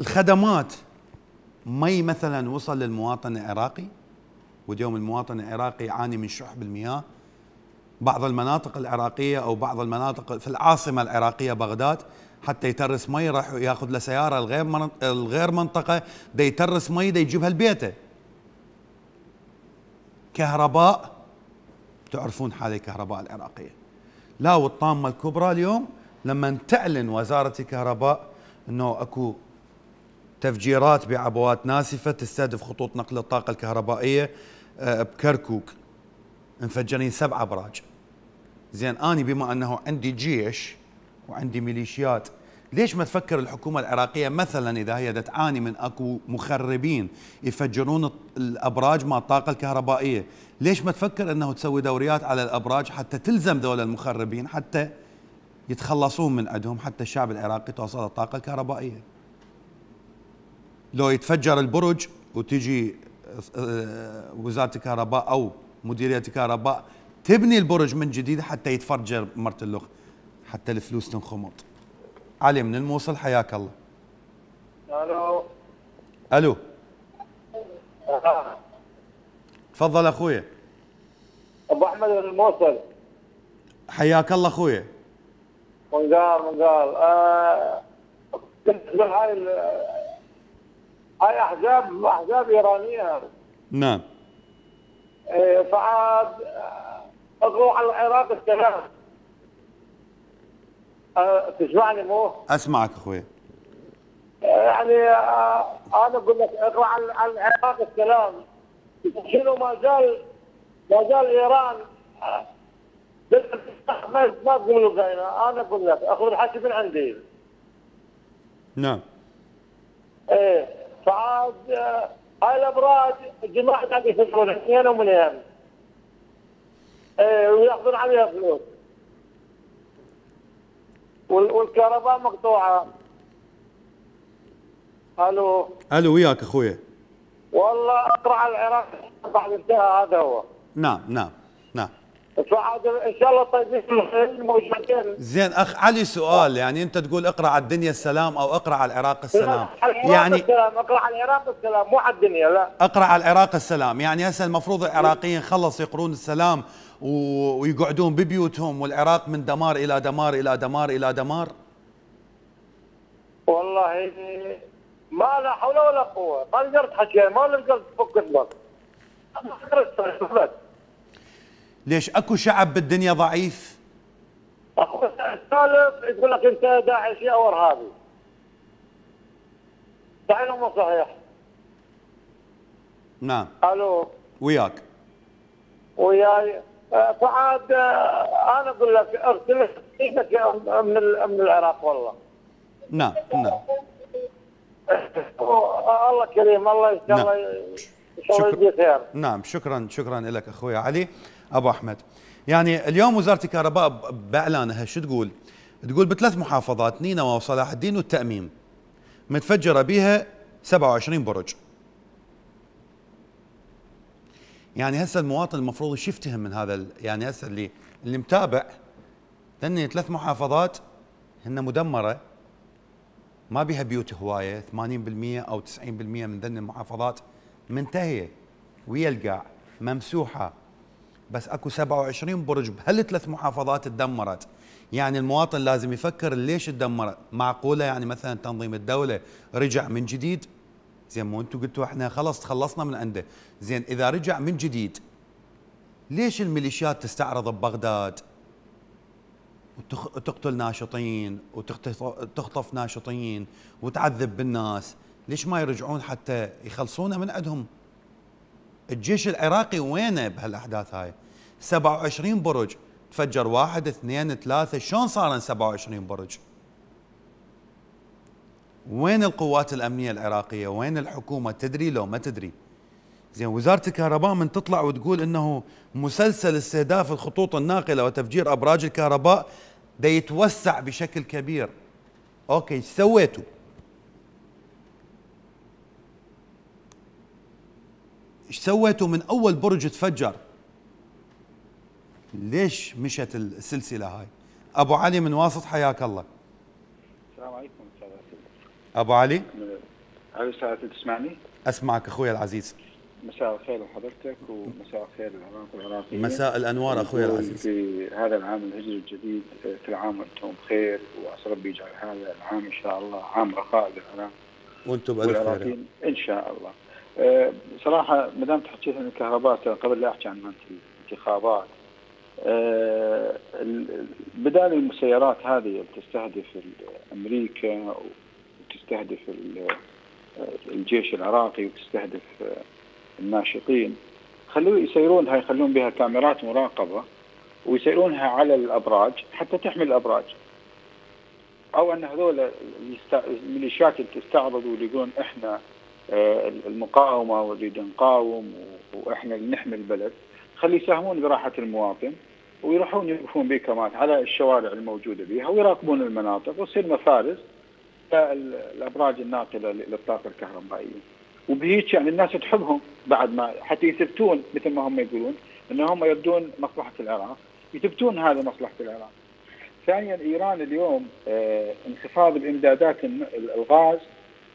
[SPEAKER 1] الخدمات مي مثلا وصل للمواطن العراقي واليوم المواطن العراقي يعاني من شح بالمياه. بعض المناطق العراقية أو بعض المناطق في العاصمة العراقية بغداد حتى يترس مي راح ياخذ له سيارة الغير الغير منطقة دا يترس مي دا يجيبها لبيته. كهرباء تعرفون حال الكهرباء العراقية. لا والطامة الكبرى اليوم لما تعلن وزارة الكهرباء إنه أكو تفجيرات بعبوات ناسفة تستهدف خطوط نقل الطاقة الكهربائية آه، بكركوك. انفجرين سبع أبراج. زين أنا بما أنه عندي جيش وعندي ميليشيات ليش ما تفكر الحكومة العراقية مثلا إذا هي تعاني من أكو مخربين يفجرون الأبراج مع الطاقة الكهربائية؟ ليش ما تفكر أنه تسوي دوريات على الأبراج حتى تلزم ذول المخربين حتى يتخلصون من عندهم حتى الشعب العراقي توصل الطاقة الكهربائية؟ لو يتفجر البرج وتجي آه، وزارة الكهرباء أو مديرية الكهرباء تبني البرج من جديد حتى يتفجر مرتلخ حتى الفلوس تنخمط. علي من الموصل حياك الله.
[SPEAKER 10] ألو.
[SPEAKER 1] ألو. تفضل اخويا
[SPEAKER 10] أبو أحمد من الموصل.
[SPEAKER 1] حياك الله اخويا
[SPEAKER 10] منقال منقال آه بالنسبة لهاي هاي أحزاب أحزاب إيرانية.
[SPEAKER 1] نعم.
[SPEAKER 10] إيه، فعاد آه، اطلعوا على العراق السلام. آه، تسمعني مو؟
[SPEAKER 1] أسمعك اخويا
[SPEAKER 10] يعني آه، أنا أقول لك اقرا عن العراق السلام. شنو ما زال ما زال إيران آه، ما ما تقولوا غيره أنا أقول لك اخذ الحكي من عندي.
[SPEAKER 1] نعم.
[SPEAKER 10] إيه. فعاد هاي الابراج الجماعه قاعد يفكرون اثنين ومنين إيه ويأخذون عليها فلوس وال- والكهرباء مقطوعة. ألو.
[SPEAKER 1] ألو وياك اخويا
[SPEAKER 10] والله اقرا على العراق بعد انتهى هذا هو.
[SPEAKER 1] نعم نعم نعم.
[SPEAKER 10] فعاد ان شاء الله طيبين الموجودين
[SPEAKER 1] زين أخ علي سؤال يعني أنت تقول اقرأ على الدنيا السلام أو اقرأ على العراق السلام.
[SPEAKER 10] يعني
[SPEAKER 1] يعني
[SPEAKER 10] السلام اقرأ على العراق السلام مو على الدنيا لا.
[SPEAKER 1] اقرأ على العراق السلام. يعني هسه المفروض العراقيين خلص يقرون السلام و- ويقعدون ببيوتهم والعراق من دمار إلى دمار إلى دمار إلى دمار؟
[SPEAKER 10] والله ما لا حول ولا قوة. ما قدرت حكي ما قدرت قدرت بس
[SPEAKER 1] ليش اكو شعب بالدنيا ضعيف؟
[SPEAKER 10] أخوي الثالث يقول لك أنت داعشي أو إرهابي. ولا مو صحيح؟
[SPEAKER 1] نعم.
[SPEAKER 10] ألو.
[SPEAKER 1] وياك.
[SPEAKER 10] وياي. آه، فعاد آه، أنا أقول لك اغسل إيدك من من العراق والله.
[SPEAKER 1] نعم نعم.
[SPEAKER 10] الله كريم الله ان شاء
[SPEAKER 1] نعم.
[SPEAKER 10] الله شاء الله
[SPEAKER 1] شكرا. نعم شكرا شكرا لك أخوي علي. أبو أحمد. يعني اليوم وزارة الكهرباء بإعلانها شو تقول؟ تقول بثلاث محافظات نينوى وصلاح الدين والتأميم متفجرة بها 27 برج. يعني هسه المواطن المفروض إيش يفتهم من هذا يعني هسه اللي اللي متابع لأن ثلاث محافظات هن مدمرة. ما بها بيوت هواية 80% أو 90% من ذن المحافظات منتهية. ويا القاع ممسوحة. بس اكو 27 برج بهالثلاث محافظات تدمرت. يعني المواطن لازم يفكر ليش تدمرت. معقولة يعني مثلا تنظيم الدولة رجع من جديد؟ زين مو أنتم قلتوا إحنا خلص تخلصنا من عنده. زين إذا رجع من جديد ليش الميليشيات تستعرض ببغداد؟ وتقتل ناشطين وتخطف ناشطين وتعذب بالناس. ليش ما يرجعون حتى يخلصونا من عندهم؟ الجيش العراقي وينه بهالأحداث هاي؟ 27 برج. تفجر واحد اثنين ثلاثة. شلون صار 27 برج؟ وين القوات الأمنية العراقية؟ وين الحكومة؟ تدري لو ما تدري. زين وزارة الكهرباء من تطلع وتقول إنه مسلسل استهداف الخطوط الناقلة وتفجير أبراج الكهرباء دا يتوسع بشكل كبير. أوكي سويتوا؟ إيش سويتوا من أول برج تفجر؟ ليش مشت السلسلة هاي؟ أبو علي من واسط حياك الله.
[SPEAKER 11] السلام عليكم
[SPEAKER 1] أبو علي؟
[SPEAKER 11] هل أستاذ تسمعني؟
[SPEAKER 1] أسمعك أخوي العزيز.
[SPEAKER 11] مساء الخير لحضرتك ومساء الخير للعراق والعراقيين
[SPEAKER 1] مساء الأنوار أخوي العزيز.
[SPEAKER 11] في هذا العام الهجري الجديد كل عام وأنتم بخير وعسى ربي يجعل هذا العام إن شاء الله عام رخاء للعراق
[SPEAKER 1] وأنتم بالف خير
[SPEAKER 11] إن شاء الله. صراحة ما دام حكيت عن الكهرباء قبل لا أحكي عن الانتخابات أه، بدال المسيرات هذه اللي تستهدف أمريكا وتستهدف الجيش العراقي وتستهدف الناشطين خلوه يسيرونها يخلون بها كاميرات مراقبة ويسيرونها على الأبراج حتى تحمي الأبراج. أو أن هذول الميليشيات اللي تستعرض ويقولون إحنا آه، المقاومة ونريد نقاوم وإحنا اللي نحمي البلد خلي يساهمون براحة المواطن ويروحون يوقفون بكامات على الشوارع الموجودة بها ويراقبون المناطق وتصير مفارز الابراج الناقلة للطاقه الكهربائية. وبهيك يعني الناس تحبهم بعد ما حتى يثبتون مثل ما هم يقولون ان هم يردون مصلحة العراق يثبتون هذا مصلحة العراق. ثانيا إيران اليوم آه انخفاض الامدادات الغاز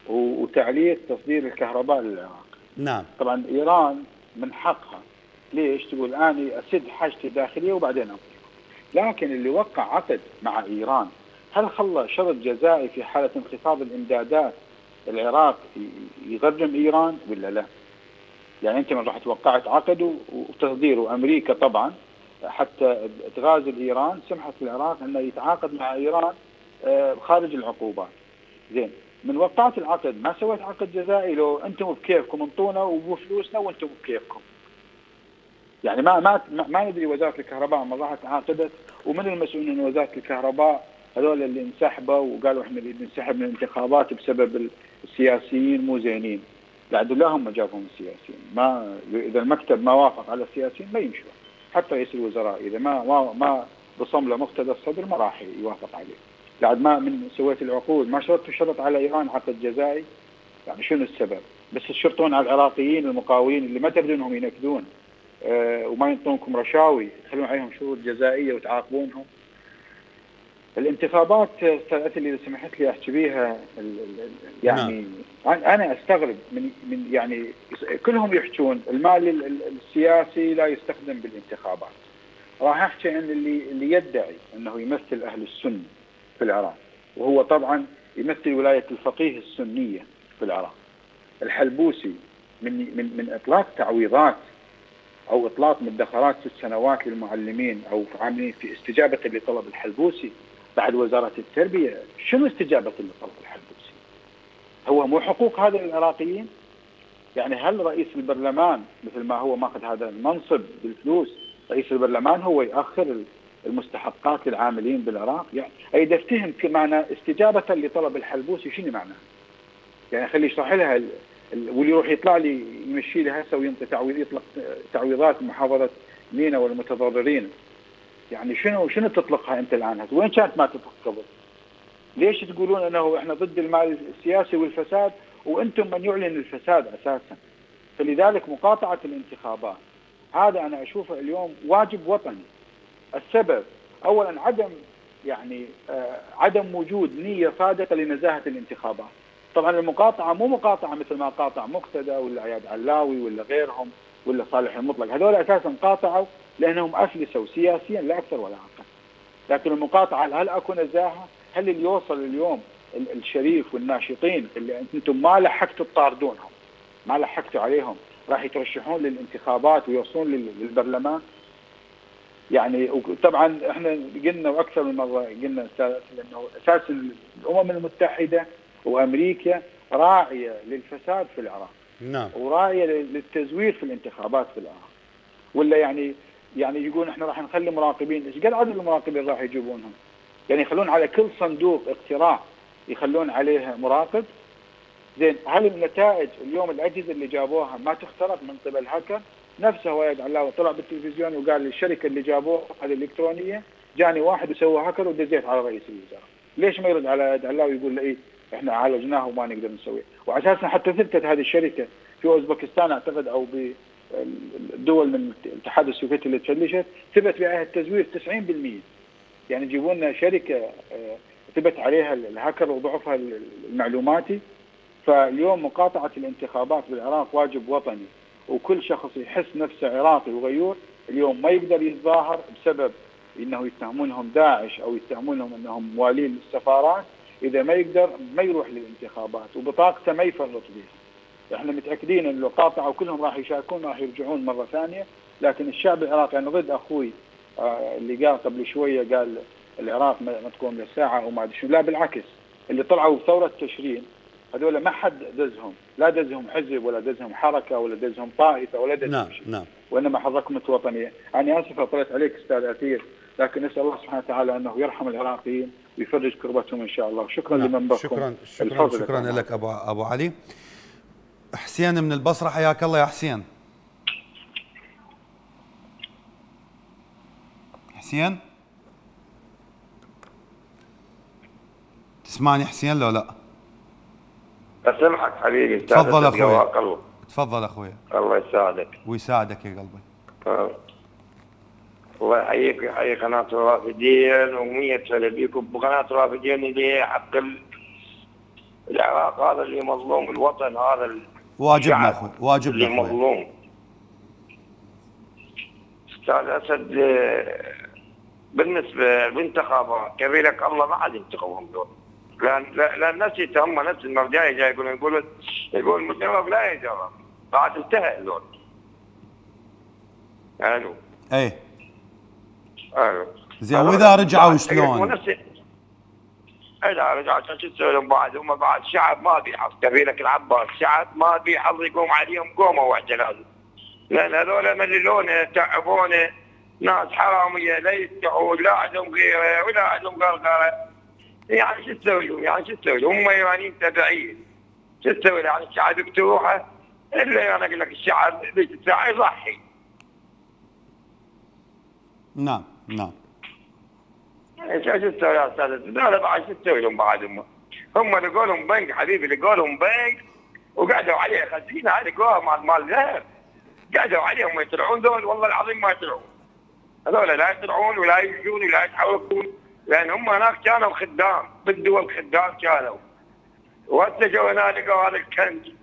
[SPEAKER 11] وتعليق تصدير الكهرباء للعراق.
[SPEAKER 1] نعم.
[SPEAKER 11] طبعا إيران من حقها ليش تقول اني أسد حاجتي الداخلية وبعدين أمضي. لكن اللي وقع عقد مع إيران هل خلى شرط جزائي في حالة انخفاض الإمدادات العراق يغرم إيران ولا لا؟ يعني أنت من رحت وقعت عقد وتصدير وامريكا طبعا حتى تغازل ايران سمحت العراق إنه يتعاقد مع إيران آه، خارج العقوبات. زين من وقعت العقد ما سويت عقد جزائي؟ لو أنتم بكيفكم انطونا وبفلوسنا وأنتم بكيفكم. يعني ما ما ما ندري وزارة الكهرباء ما راحت عاقدت ومن المسؤولين من وزارة الكهرباء هذول اللي انسحبوا وقالوا إحنا نريد ننسحب من الانتخابات بسبب السياسيين مو زينين. بعد لا هم جابهم السياسيين. ما إذا المكتب ما وافق على السياسيين ما يمشوا. حتى رئيس الوزراء إذا ما ما ما بصم له مقتدى الصدر ما راح يوافق عليه. بعد ما من سويت العقود ما شرطتوا شرط على إيران عقد جزائي يعني شنو السبب؟ بس تشرطون على العراقيين المقاولين اللي ما تبدو انهم ينكدون. أه وما ينطونكم رشاوي. يخلون عليهم شروط جزائية وتعاقبونهم. الانتخابات أستاذ اللي اذا سمحت لي أحكي بيها يعني نعم. أنا أستغرب من من يعني كلهم يحكون المال السياسي لا يستخدم بالانتخابات. راح أحكي عن اللي اللي يدعي أنه يمثل أهل السنة. في العراق وهو طبعا يمثل ولاية الفقيه السنية في العراق الحلبوسي من من من إطلاق تعويضات أو إطلاق مدخرات ست سنوات للمعلمين أو عاملين في استجابة لطلب الحلبوسي بعد وزارة التربية شنو استجابة لطلب الحلبوسي؟ هو مو حقوق هذا العراقيين؟ يعني هل رئيس البرلمان مثل ما هو ماخذ هذا المنصب بالفلوس رئيس البرلمان هو ياخر المستحقات للعاملين بالعراق يعني اذا افتهم معنى استجابة لطلب الحلبوسي شنو معناه؟ يعني خلي يشرح لها واللي يروح يطلع لي يمشي لي هسه وينطي تعويض يطلق تعويضات محافظة مينا والمتضررين يعني شنو شنو تطلقها أنت الآن وين كانت ما تطلق قبل؟ ليش تقولون إنه إحنا ضد المال السياسي والفساد وأنتم من يعلن الفساد أساسا؟ فلذلك مقاطعة الانتخابات هذا أنا أشوفه اليوم واجب وطني. السبب اولا عدم يعني آه عدم وجود نية صادقة لنزاهة الانتخابات. طبعا المقاطعة مو مقاطعة مثل ما قاطع مقتدى ولا عياد علاوي ولا غيرهم ولا صالح المطلق، هذول أساسا قاطعوا لأنهم أفلسوا سياسيا لا أكثر ولا أقل. لكن المقاطعة هل أكو نزاهة؟ هل اللي يوصل اليوم ال- الشريف والناشطين اللي أنتم ما لحقتوا تطاردونهم ما لحقتوا عليهم راح يترشحون للانتخابات ويوصلون لل- للبرلمان يعني طبعا إحنا قلنا وأكثر من مرة قلنا إنه أساس الأمم المتحدة وأمريكا راعية للفساد في العراق.
[SPEAKER 1] نعم.
[SPEAKER 11] وراعية للتزوير في الانتخابات في العراق. ولا يعني يعني يقول إحنا راح نخلي مراقبين. إيش قد عدد المراقبين راح يجيبونهم؟ يعني يخلون على كل صندوق اقتراع يخلون عليه مراقب. زين هل النتائج اليوم الأجهزة اللي جابوها ما تخترق من قبل هاكر؟ نفسه وائد علاوي طلع بالتلفزيون وقال الشركة اللي جابوها الإلكترونية جاني واحد وسوى هاكر ودزيت على رئيس الوزراء. ليش ما يرد على علاوي يقول له إيه إحنا عالجناه وما نقدر نسويه، واساسا حتى ثبتت هذه الشركة في أوزبكستان أعتقد أو بالدول من الاتحاد السوفيتي اللي تفلشت ثبت بها التزوير 90% يعني يجيبوا لنا شركة آه، ثبت عليها الهاكر وضعفها المعلوماتي. فاليوم مقاطعة الانتخابات بالعراق واجب وطني. وكل شخص يحس نفسه عراقي وغيور اليوم ما يقدر يتظاهر بسبب إنه يتهمونهم داعش أو يتهمونهم إنهم موالين للسفارات. إذا ما يقدر ما يروح للانتخابات وبطاقته ما يفرط بها. إحنا متأكدين انه قاطعوا كلهم راح يشاركون راح يرجعون مرة ثانية. لكن الشعب العراقي أنا ضد أخوي آه، اللي قال قبل شوية قال العراق ما تقوم للساعه وما أدري شو لا بالعكس. اللي طلعوا بثورة تشرين هذول ما حد دزهم. لا دزهم حزب ولا دزهم حركة ولا دزهم طائفة ولا دزهم
[SPEAKER 1] نعم
[SPEAKER 11] شيء.
[SPEAKER 1] نعم.
[SPEAKER 11] وإنما حركهم وطنيه أنا آسف اطلت عليك أستاذ أثير لكن نسأل الله سبحانه وتعالى أنه يرحم العراقيين ويفرج كربتهم إن شاء الله. شكرا
[SPEAKER 1] نعم.
[SPEAKER 11] لمنبركم
[SPEAKER 1] شكرا شكرا شكرا. لك أبو أبو علي. حسين من البصرة حياك الله يا حسين. حسين؟ تسمعني حسين لو لا؟
[SPEAKER 12] اسمعك حبيبي
[SPEAKER 1] تفضل
[SPEAKER 12] الله
[SPEAKER 1] تفضل أخوي.
[SPEAKER 12] الله يساعدك.
[SPEAKER 1] ويساعدك يا قلبي.
[SPEAKER 12] آه. الله يحييك ويحيي قناة الرافدين ومية سنة بيكم. بقناة الرافدين اللي حق ال- العراق هذا اللي مظلوم الوطن هذا
[SPEAKER 1] واجبنا أخوي واجبنا
[SPEAKER 12] اللي
[SPEAKER 1] أخوي.
[SPEAKER 12] مظلوم. أستاذ أسد آه، بالنسبة للانتخابات كبي لك الله ما حد ينتخبهم دول. لأن لا- لأن الناس هم نفس المرجعيه جاي يقولون يقولون يقول المجرب لا يجرب بعد انتهى اللون ألو.
[SPEAKER 1] إيه.
[SPEAKER 12] ألو.
[SPEAKER 1] زين وإذا رجعوا شلون؟
[SPEAKER 12] إذا رجعوا عشان شو تسوي لهم بعد هم بعد شعب ما بيحظ كبي لك العباس شعب ما بيحظ يقوم عليهم قومه واحدة لازم. لأن هذول مللونه تعبونه ناس حرامية لا يستحون لا عندهم غيرة ولا عندهم غرغرة. يعني شو تسوي لهم؟ يعني شو تسوي لهم؟ هم ايرانيين تبعين شو تسوي؟ يعني الشعب يقتلوها إلا أنا أقول لك الشعب ذيك الساعة يضحي.
[SPEAKER 1] نعم نعم.
[SPEAKER 12] إيش إيش تسوي يا أستاذ؟ هذول بعد شو تسوي لهم بعد؟ هم هم لقوا لهم بنك حبيبي لقوا لهم بنك وقعدوا عليه خزينة هذه لقوها مال مال ذهب قعدوا عليهم ما يطلعون دول والله العظيم ما يطلعون. هذول لا يطلعون ولا يجون ولا يتحركون. لأن هم هناك كانوا خدام بالدول خدام كانوا. وهسه جو هنا لقوا هذا الكنز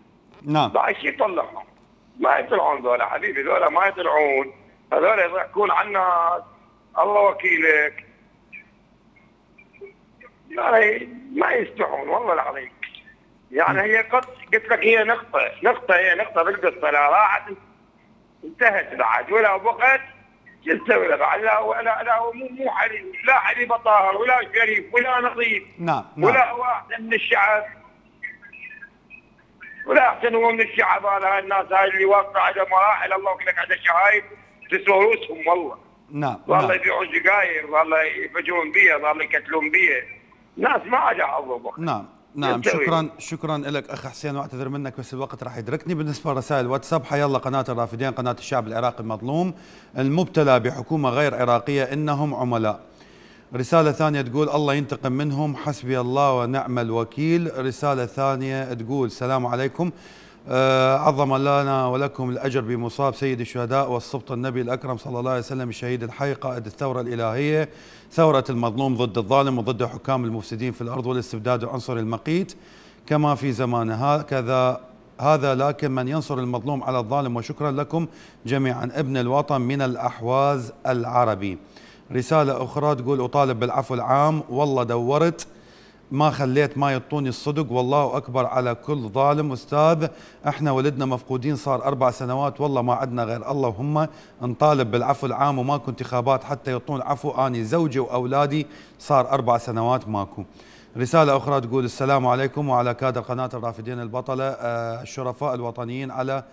[SPEAKER 1] نعم.
[SPEAKER 12] بعد شو يطلعهم ما يطلعون ذولا حبيبي ذولا ما يطلعون. هذول يضحكون على الناس. الله وكيلك. يعني ما يستحون والله العظيم. يعني هي قط قلت لك هي نقطة نقطة هي نقطة بالقصة لا راحت انتهت بعد. ولا وقت بعد لا ولا لا مو مو حليب لا حليب طاهر ولا شريف ولا نظيف
[SPEAKER 1] نعم
[SPEAKER 12] ولا
[SPEAKER 1] نعم.
[SPEAKER 12] هو احسن من الشعب. ولا أحسن هو من الشعب هذا الناس هاي اللي واقع على مراحل. الله يقول لك على شهايد تسوى رؤوسهم والله.
[SPEAKER 1] نعم
[SPEAKER 12] والله
[SPEAKER 1] نعم.
[SPEAKER 12] يبيعون سجاير والله يفجرون بيها والله يقتلون بيها ناس ما عاد حظهم.
[SPEAKER 1] نعم. نعم
[SPEAKER 12] يستوي.
[SPEAKER 1] شكرا شكرا لك أخ حسين واعتذر منك بس الوقت راح يدركني. بالنسبة لرسائل واتساب حيا الله قناة الرافدين قناة الشعب العراقي المظلوم المبتلى بحكومة غير عراقية إنهم عملاء. رسالة ثانية تقول الله ينتقم منهم حسبي الله ونعم الوكيل. رسالة ثانية تقول السلام عليكم. عظم لنا ولكم الأجر بمصاب سيد الشهداء والسبط النبي الأكرم صلى الله عليه وسلم الشهيد الحي قائد الثورة الإلهية ثورة المظلوم ضد الظالم وضد حكام المفسدين في الأرض والاستبداد وعنصر المقيت. كما في زمان هكذا هذا لكن من ينصر المظلوم على الظالم وشكرا لكم جميعا. ابن الوطن من الأحواز العربي. رسالة أخرى تقول أطالب بالعفو العام. والله دورت. ما خليت ما يعطوني الصدق. والله أكبر على كل ظالم. أستاذ إحنا ولدنا مفقودين صار أربع سنوات. والله ما عندنا غير الله. وهم نطالب بالعفو العام وماكو انتخابات حتى يعطون عفو. أني زوجي وأولادي صار أربع سنوات ماكو. رسالة أخرى تقول السلام عليكم. وعلى كادر قناة الرافدين البطلة آه، الشرفاء الوطنيين على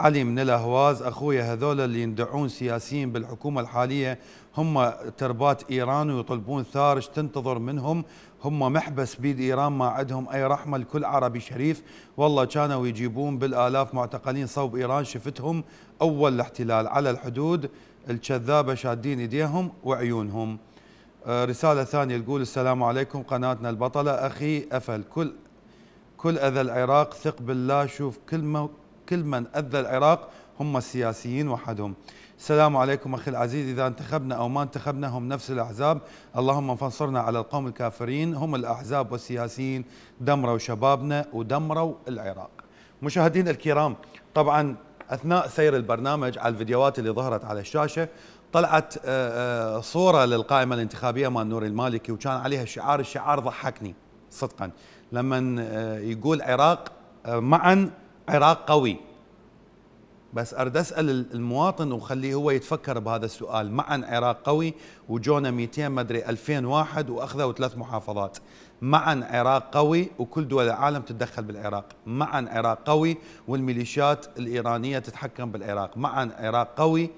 [SPEAKER 1] علي من الأهواز. اخويا هذول اللي يندعون سياسيين بالحكومة الحالية هم تربات إيران ويطلبون ثار إيش تنتظر منهم. هم محبس بيد ايران ما عندهم أي رحمة لكل عربي شريف. والله كانوا يجيبون بالآلاف معتقلين صوب إيران شفتهم أول الاحتلال على الحدود. الكذابة شادين إيديهم وعيونهم. آه، رسالة ثانية تقول السلام عليكم قناتنا البطلة. أخي أفل كل كل أذى العراق ثق بالله شوف كل كل من أذى العراق هم السياسيين وحدهم. السلام عليكم أخي العزيز. إذا انتخبنا أو ما انتخبنا هم نفس الأحزاب. اللهم فانصرنا على القوم الكافرين. هم الأحزاب والسياسيين. دمروا شبابنا ودمروا العراق. مشاهدينا الكرام طبعا أثناء سير البرنامج على الفيديوهات اللي ظهرت على الشاشة طلعت آه، آه، صورة للقائمة الانتخابية مال نور المالكي وكان عليها شعار الشعار ضحكني صدقا. لما آه، يقول عراق معا عراق قوي. بس أريد أسأل المواطن وخليه هو يتفكر بهذا السؤال. معا عراق قوي وجونا 200 مدري 2000 واحد وأخذوا ثلاث محافظات. معا عراق قوي وكل دول العالم تتدخل بالعراق. معا عراق قوي والميليشيات الإيرانية تتحكم بالعراق. معا عراق قوي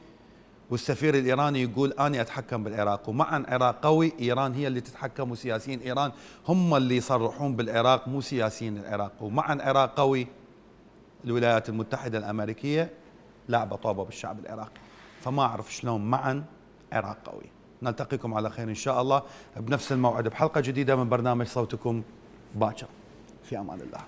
[SPEAKER 1] والسفير الإيراني يقول أنا أتحكم بالعراق. ومعا عراق قوي إيران هي اللي تتحكم وسياسيين إيران هم اللي يصرحون بالعراق مو سياسيين العراق. ومعا عراق قوي الولايات المتحدة الأمريكية لعبة طابة بالشعب العراقي. فما أعرف شلون معا عراق قوي. نلتقيكم على خير إن شاء الله بنفس الموعد بحلقة جديدة من برنامج صوتكم باكر. في أمان الله.